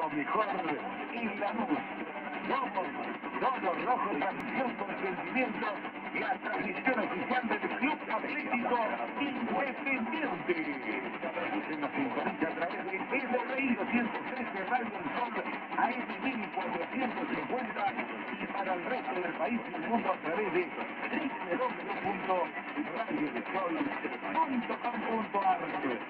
lo mejor en la luz. Somos todos rojos, transmisión con sentimiento, la transmisión oficial del Club Atlético Independiente. Se nos sintoniza a través de PDRI 213 Radio El Sol, AM 1450 y para el resto del país y el mundo a través de www.radiodesol.com.ar.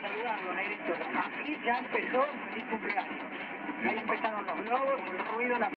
saludarlo, Negrito. Aquí ya empezó feliz cumpleaños. Ahí empezaron los globos, el ruido, la